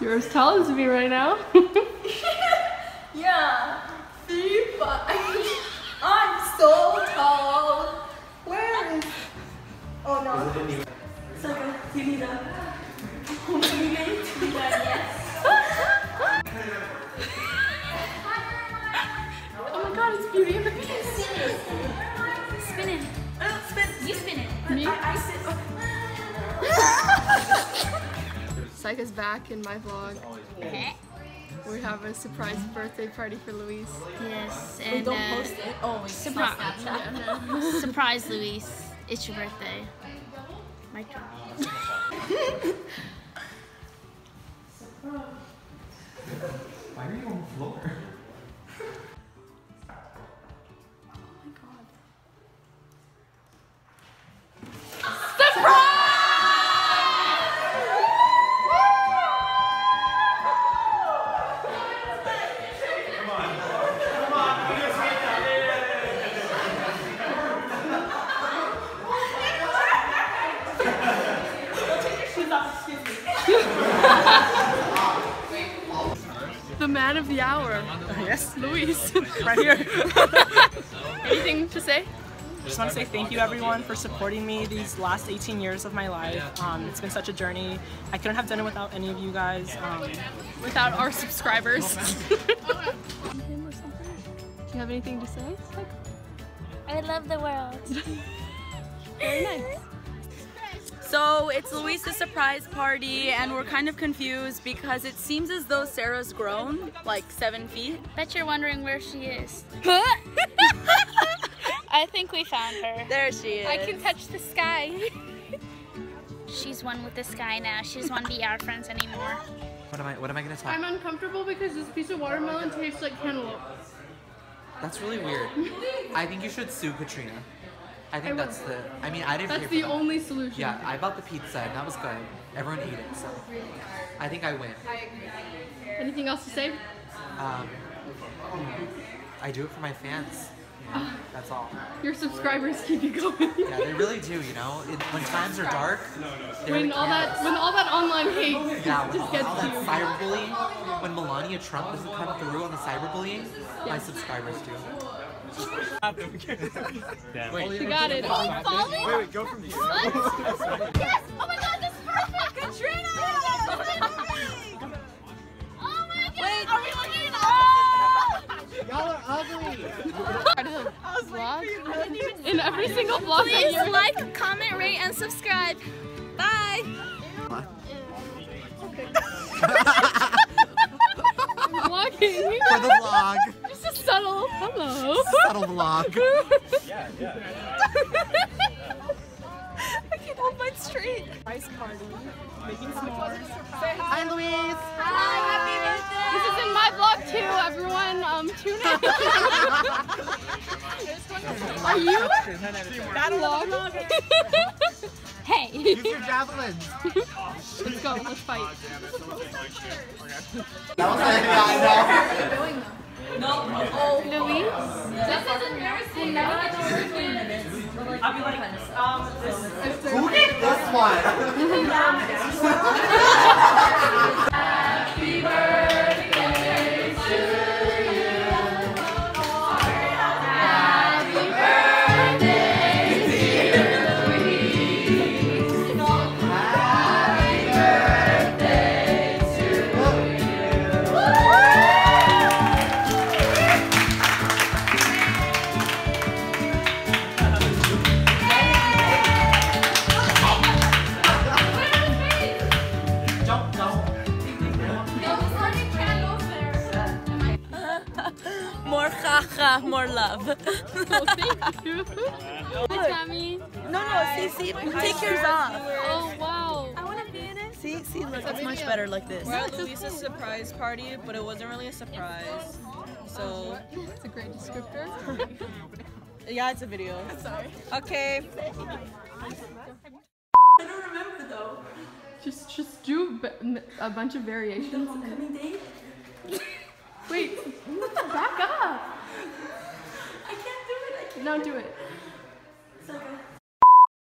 You're as tall as me right now. Yeah. Three, five. I'm so tall. Where is? Oh no. Sucker, you need a. You need a yes. oh my god, it's Beauty and the Beast. Spin it. Oh, spin. You spin it. Me? I, I Psycha's back in my vlog. We have a surprise birthday party for Luis. Yes, and Don't uh, post it. Oh, surprise, Yeah, surprise, Luis. It's your birthday. Man of the hour, Yes, Luis. right here. Anything to say? I just want to say thank you everyone for supporting me these last 18 years of my life. Um, it's been such a journey. I couldn't have done it without any of you guys. Um, Without our subscribers. Do you have anything to say? I love the world. Very nice. So it's Luis's surprise party, and we're kind of confused because it seems as though Sarah's grown like seven feet. Bet you're wondering where she is. I think we found her. There she is. I can touch the sky. She's one with the sky now. She doesn't want to be our friends anymore. What am I? What am I gonna talk? I'm uncomfortable because this piece of watermelon tastes like cantaloupe. That's really weird. I think you should sue Katrina. I think I that's the. I mean, I didn't. That's pay for the that. only solution. Yeah, I bought the pizza and that was good. Everyone ate it, so I think I win. Anything else to say? Um, I do it for my fans. You know, that's all. Your subscribers keep you going. Yeah, they really do. You know, it, when times are dark, when the all that when all that online hate Yeah, when just all, gets all that you. cyberbullying, when Melania Trump doesn't come through on the cyberbullying, my subscribers do. She got it. Wait, wait, go from here. What? yes! Oh my god, this is perfect! Katrina! oh my god! are we looking at Y'all are ugly. Part of the vlog. In every single vlog that Please you're like, comment, rate, and subscribe. Bye! vlogging. For the vlog, Just a subtle hello. subtle vlog. I can't hold mine straight. ice party, making s'mores. Hi, Luis. Hi, happy This is in my vlog too, everyone. Um, tune in. Are you vlog? Hey! Use your javelins. Let's go. Let's fight. That was like, yeah, Luis. This is embarrassing. I'll be like, um, this. I know. Who did this one? More haha, more love. Oh, thank you. Hi, Tommy. No, no, see, see, take yours off. Oh, wow. I want to be in it. See, see, look, it's much better like this. We're at Luis's surprise party, but it wasn't really a surprise. So, That's a great descriptor. yeah, it's a video. Sorry. Okay. I don't remember though. Just, just do a bunch of variations. Homecoming day? Wait, back up. I can't do it. I can't. No, do it.